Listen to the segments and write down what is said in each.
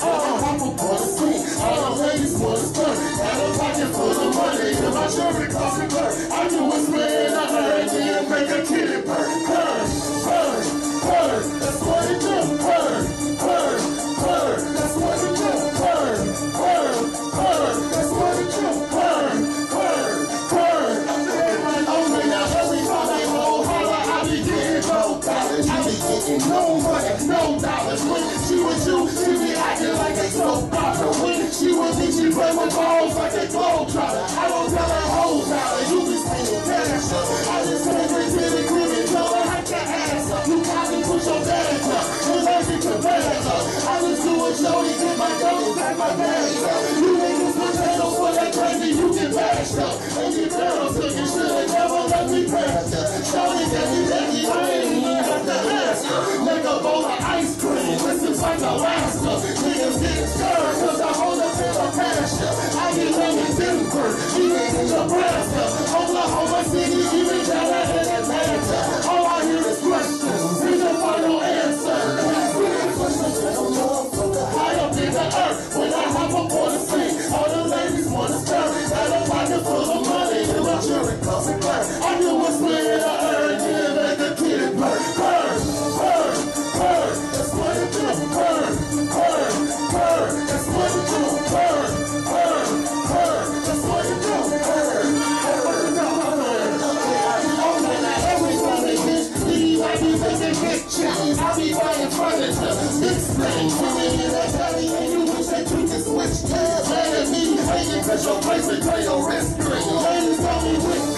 Oh. like a gold. I don't tell that whole dollar. You be tell that. I just take it to the crib and tell and how to ass up. You probably put your bags up. You let me compare that up. I just do a Jody, get my dough, back my bags up. You niggas potatoes for that crazy, you get bashed up. And your barrels took you should have never let me pass up. Jody, get me daddy, I ain't even have to ask up. Make a bowl of ice cream, this is like Alaska. Niggas get stirred. Texas, we need Nebraska, Oklahoma City. stage. Sitting and you wish that you just switched tabs. Mad at me, hating cause your price and pay your wrist. Ladies, call me with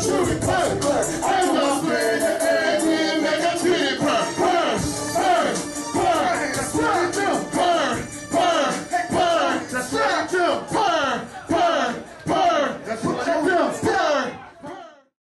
children pray.